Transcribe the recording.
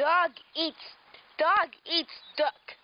Dog eats dog eats duck.